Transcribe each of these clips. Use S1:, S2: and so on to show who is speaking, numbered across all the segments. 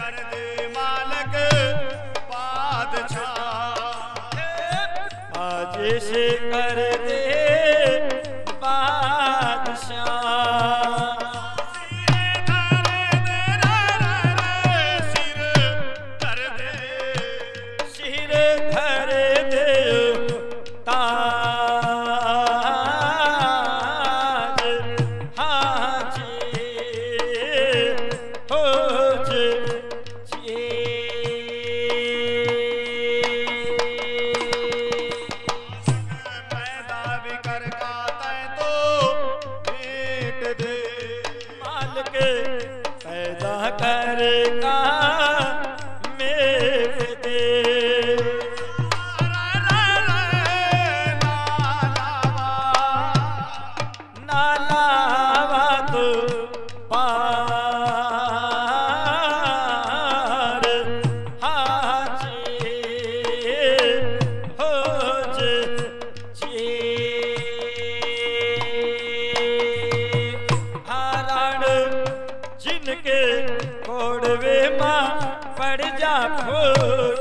S1: ਚੜਦੇ ਮਾਲਕ ਬਾਦਸ਼ਾਹ
S2: ਕਰਦੇ ਮਾਲਕ ਪੈਦਾ ਕਰ ਕਾ ਜਿਨਕੇ ਕੋੜਵੇ ਮਾਂ ਪੜ ਜਾ ਫੋਟੇ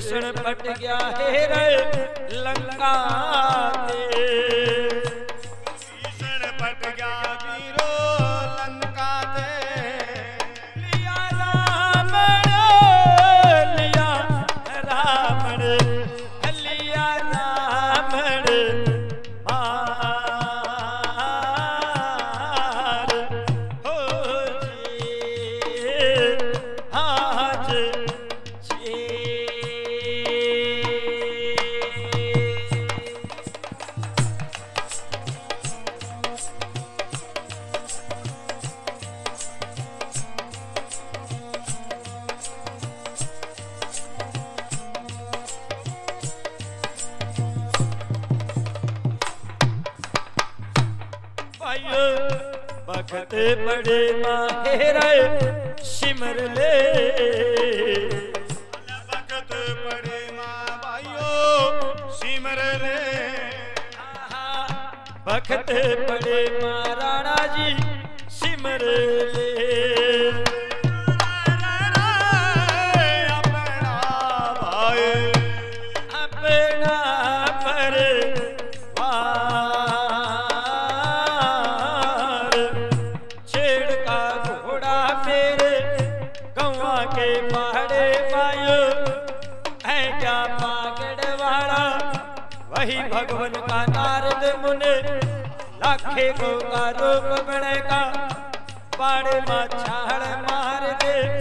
S2: ਕ੍ਰਿਸ਼ਨ ਪਟ ਗਿਆ ਹੈ ਲੰਕਾ ਫਤਿਹ ਬੜੇ ਮਾਹਰਾਏ ਸਿਮਰ ਲੈ।
S1: ਭਗਤ ਬੜੇ ਮਾ ਭਾਈਓ ਸਿਮਰ ਲੈ।
S2: ਭਗਤ ਬੜੇ ਮਾ ਜੀ ਸਿਮਰ ਲੈ। ਮੁਨੇ ਲੱਖੇ ਕੋ ਕਾ ਰੂਪ ਬਣੇਗਾ। ਪਾੜੇ ਮਾ ਛਾਲ ਮਾਰ ਦੇ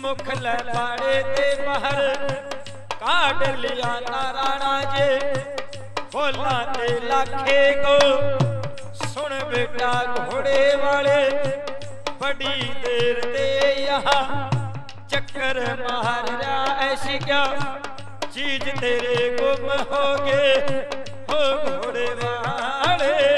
S2: ਮੁਖ ਲੈ ਪਾੜੇ ਤੇ ਬਾਹਰ। ਕਾਢ ਲਿਆ ਨਾਰਾਣਾ ਜੇ ਬੋਲਾ ਤੇ ਲੱਖੇ ਕੋ। ਸੁਣ ਬੇਟਾ ਘੋੜੇ ਵਾਲੇ ਬੜੀ ਦੇਰ ਤੇ ਯਹਾ ਚੱਕਰ ਮਹਾਰਾਜ ਐਸੀ ਕਿਆ। ਚੀਜ਼ ਤੇਰੇ ਗੁੰਮ ਹੋ ਗਏ। ਹੋ ਘੋੜੇ ਵਾਲੇ।